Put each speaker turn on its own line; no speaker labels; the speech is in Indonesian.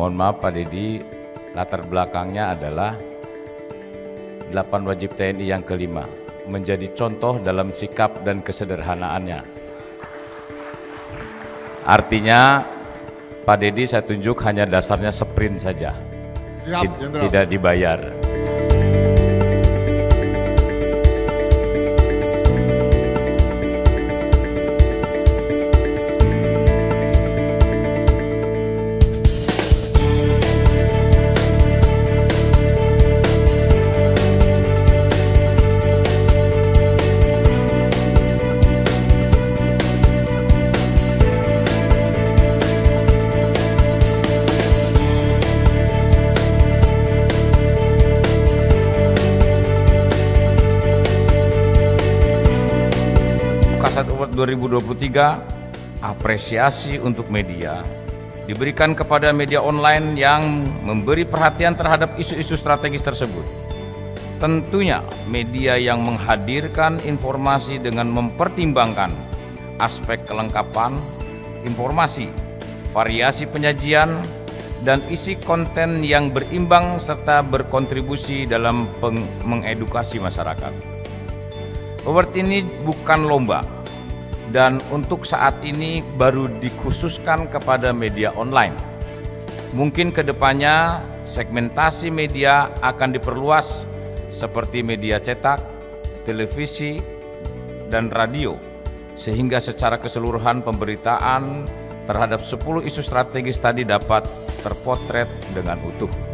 Mohon maaf Pak Dedi, latar belakangnya adalah 8 wajib TNI yang kelima menjadi contoh dalam sikap dan kesederhanaannya. Artinya Pak Dedi saya tunjuk hanya dasarnya sprint saja.
Siap,
Tid-
Jenderal.
Tidak dibayar. Kasat Award 2023 apresiasi untuk media diberikan kepada media online yang memberi perhatian terhadap isu-isu strategis tersebut. Tentunya media yang menghadirkan informasi dengan mempertimbangkan aspek kelengkapan informasi, variasi penyajian, dan isi konten yang berimbang serta berkontribusi dalam mengedukasi masyarakat. Award ini bukan lomba dan untuk saat ini baru dikhususkan kepada media online. Mungkin ke depannya segmentasi media akan diperluas seperti media cetak, televisi, dan radio sehingga secara keseluruhan pemberitaan terhadap 10 isu strategis tadi dapat terpotret dengan utuh.